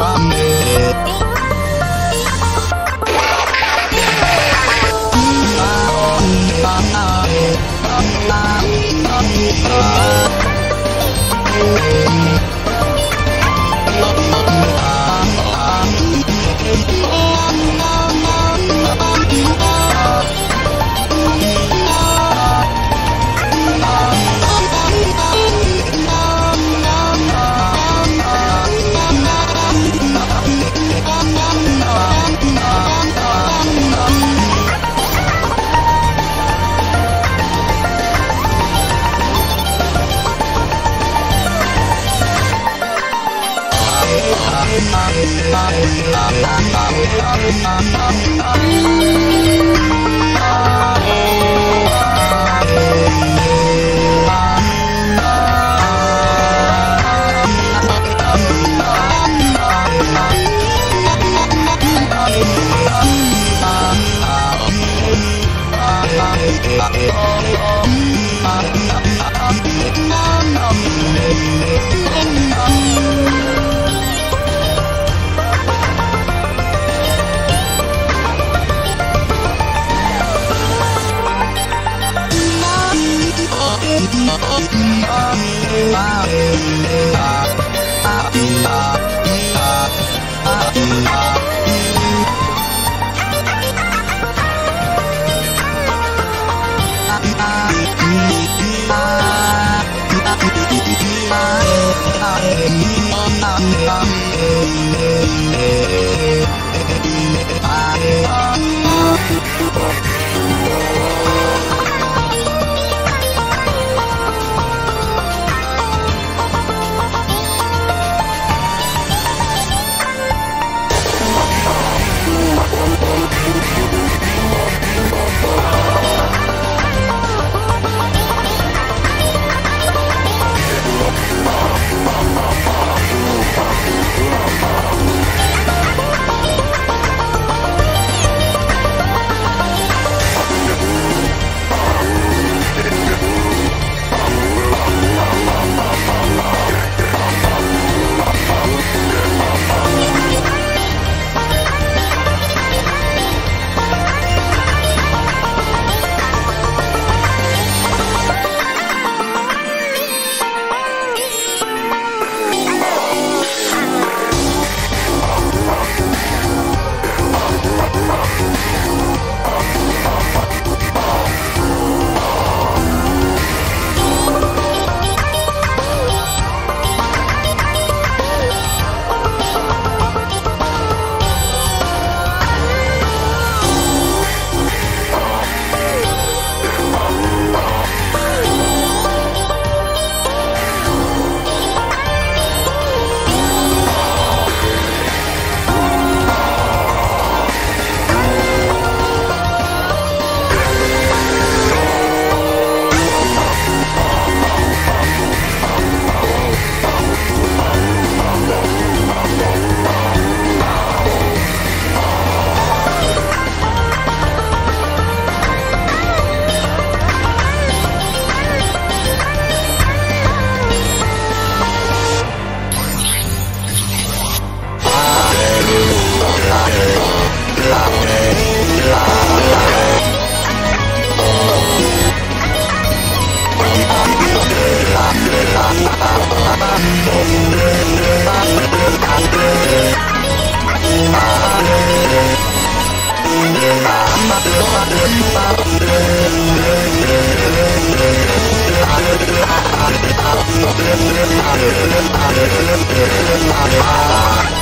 Bum. I'm sorry. Yeah. I'm